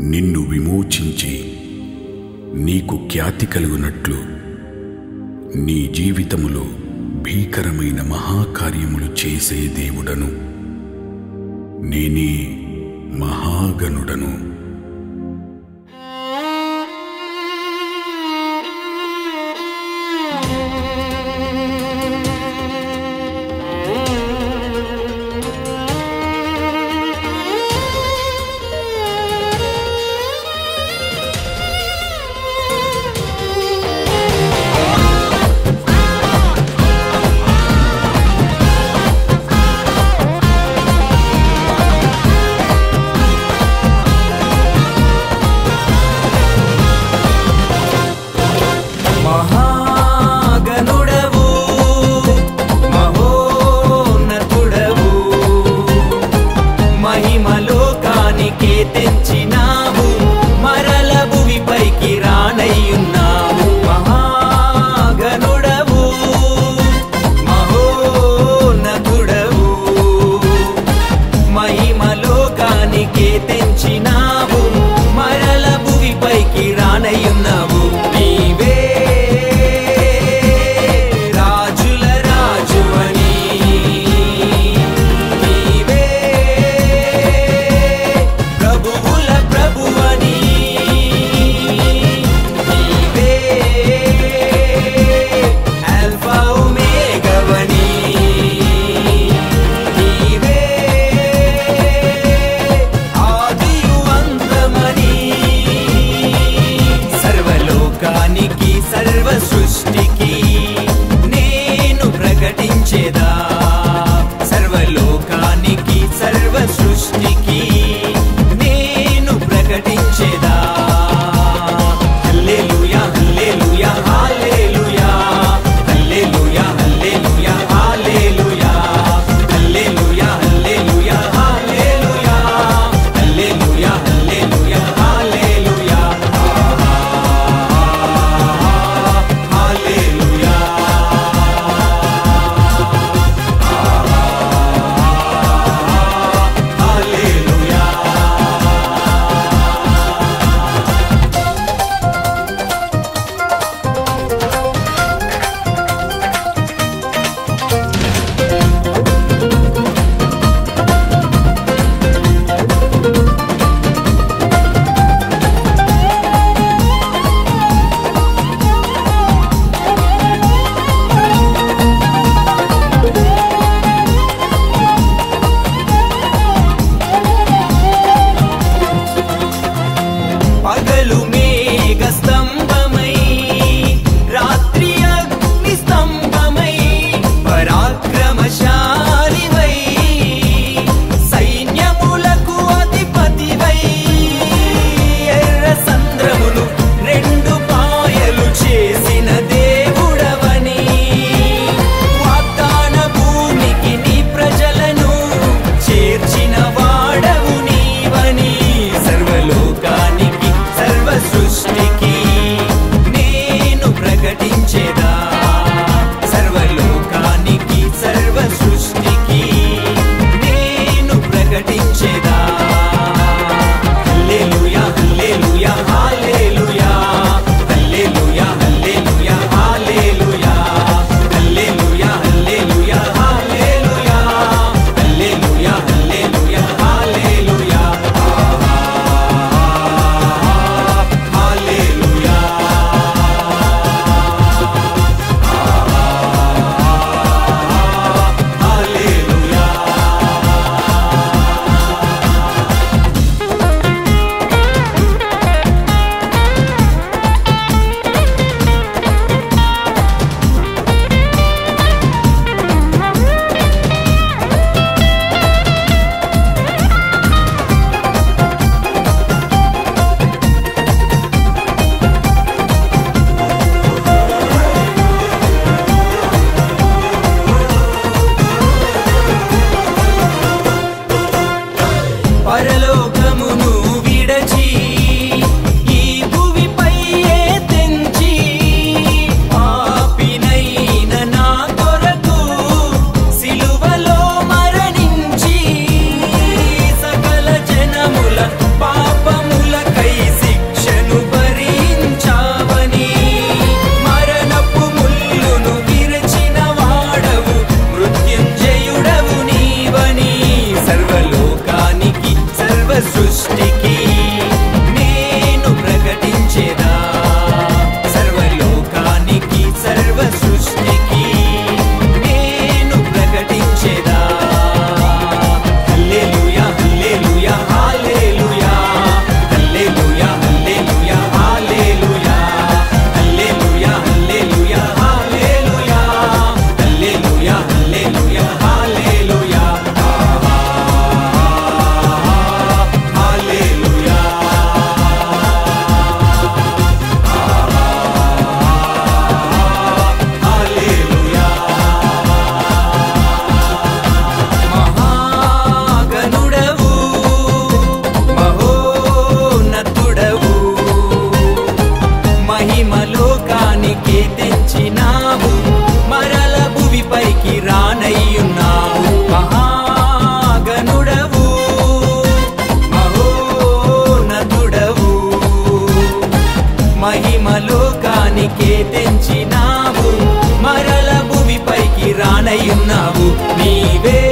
నిన్ను విమోచించి నీకు ఖ్యాతి కలుగునట్లు నీ జీవితములో భీకరమైన మహాకార్యములు చేసే దేవుడను. నేనే మహాగణుడను. Rashida vive.